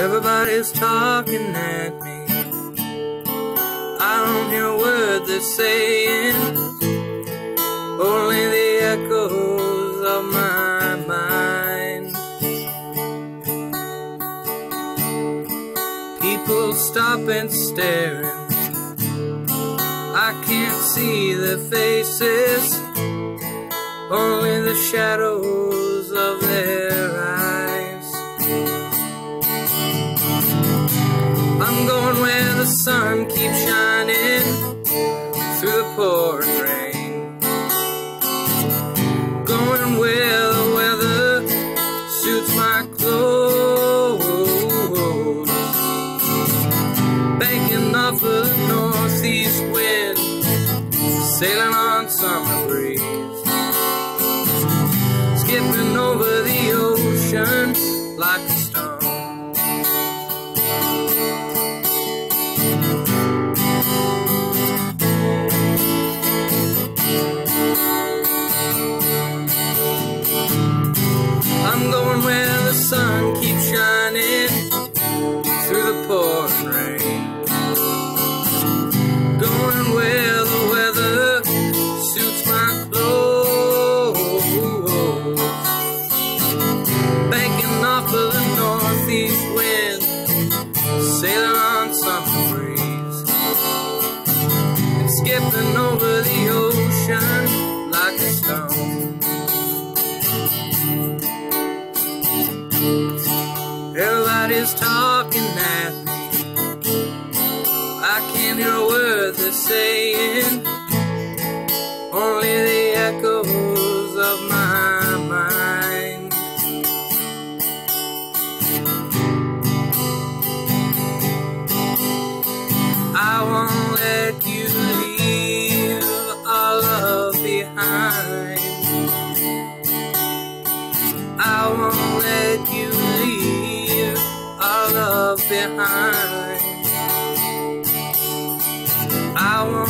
Everybody's talking at me. I don't hear a word they're saying, only the echoes of my mind. People stop and staring. I can't see their faces, only the shadows of their sun keeps shining through the pouring rain. Going where the weather suits my clothes. Banking off of the northeast wind, sailing on summer breeze. I'm going where the sun keeps shining Skipping over the ocean like a stone. Everybody's talking at me. I can't hear a word they're saying. Only the echoes of my mind. I won't let you I won't let you leave our love behind. I won't